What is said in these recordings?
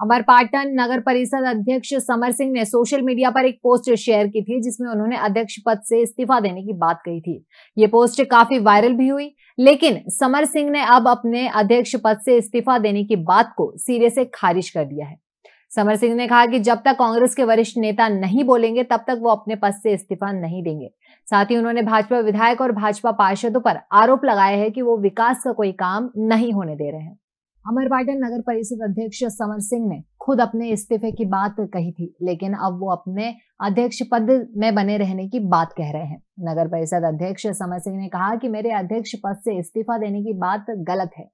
अमरपाटन नगर परिषद अध्यक्ष समर सिंह ने सोशल मीडिया पर एक पोस्ट शेयर की थी, जिसमें उन्होंने अध्यक्ष पद से इस्तीफा देने की बात कही थी। ये पोस्ट काफ़ी वायरल भी हुई, लेकिन समर सिंह ने अब अपने अध्यक्ष पद से इस्तीफा देने की बात को सिरे से खारिज कर दिया है। समर सिंह ने कहा कि जब तक कांग्रेस के वरिष्ठ नेता नहीं बोलेंगे, तब तक वो अपने पद से इस्तीफा नहीं देंगे। साथ ही उन्होंने भाजपा विधायक और भाजपा पार्षदों पर आरोप लगाया है कि वो विकास का कोई काम नहीं होने दे रहे हैं। अमरपाटन नगर परिषद अध्यक्ष समर सिंह ने खुद अपने इस्तीफे की बात कही थी, लेकिन अब वो अपने अध्यक्ष पद में बने रहने की बात कह रहे हैं। नगर परिषद अध्यक्ष समर सिंह ने कहा कि मेरे अध्यक्ष पद से इस्तीफा देने की बात गलत है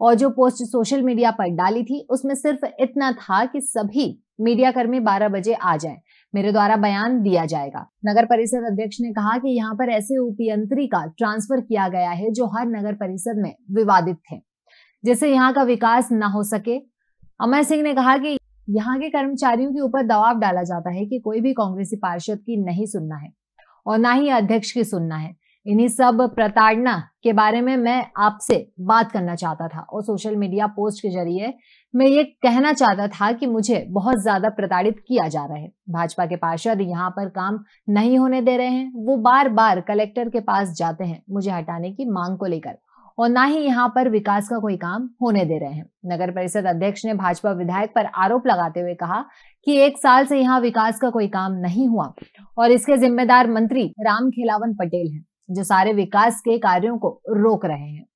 और जो पोस्ट सोशल मीडिया पर डाली थी, उसमें सिर्फ़ इतना था कि सभी मीडिया कर्मी 12 बजे आ जाएँ। मेरे द्वारा बयान दिया जाएगा। नगर परिषद अध्यक्ष ने कहा कि यहाँ पर ऐसे उपयंत्री का ट्रांसफ़र किया गया है जो हर नगर परिषद में विवादित थे। जिससे यहाँ का विकास न हो सके। अमर सिंह ने कहा कि यहाँ के कर्मचारियों के ऊपर दबाव डाला जाता है कि कोई भी कांग्रेसी पार्षद की नहीं सुनना है और ना ही अध्यक्ष की सुनना है। इन्हीं सब प्रताड़ना के बारे में मैं आपसे बात करना चाहता था और सोशल मीडिया पोस्ट के ज़रिए मैं ये कहना चाहता था कि मुझे बहुत ज़्यादा प्रताड़ित किया जा रहा है। भाजपा के पार्षद यहाँ पर काम नहीं होने दे रहे हैं। वो बार बार कलेक्टर के पास जाते हैं मुझे हटाने की मांग को लेकर। और ना ही यहाँ पर विकास का कोई काम होने दे रहे हैं। नगर परिषद अध्यक्ष ने भाजपा विधायक पर आरोप लगाते हुए कहा कि एक साल से यहाँ विकास का कोई काम नहीं हुआ और इसके जिम्मेदार मंत्री राम खिलावन पटेल हैं, जो सारे विकास के कार्यों को रोक रहे हैं।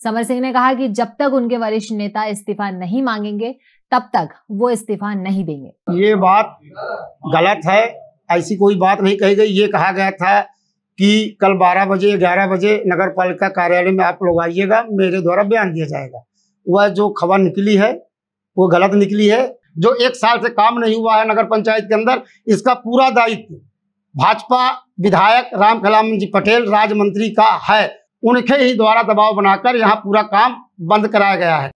समर सिंह ने कहा कि जब तक उनके वरिष्ठ नेता इस्तीफा नहीं मांगेंगे, तब तक वो इस्तीफा नहीं देंगे। ये बात गलत है, ऐसी कोई बात नहीं कही गई, ये कहा गया था कि कल 12 बजे 11 बजे नगर पालिका कार्यालय में आप लोग आइएगा, मेरे द्वारा बयान दिया जाएगा। वह जो खबर निकली है, वो गलत निकली है। जो एक साल से काम नहीं हुआ है नगर पंचायत के अंदर, इसका पूरा दायित्व भाजपा विधायक राम कलाम जी पटेल, राज्य मंत्री का है। उनके ही द्वारा दबाव बनाकर यहाँ पूरा काम बंद कराया गया है।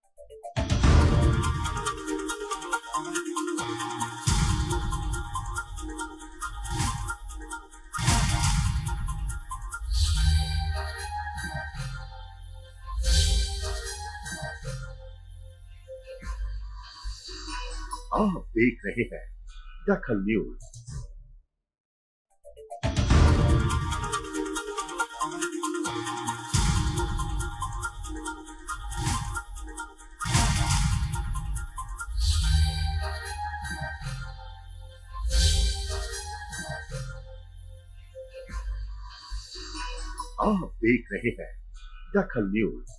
आप देख रहे हैं दखल न्यूज़। आप देख रहे हैं दखल न्यूज़।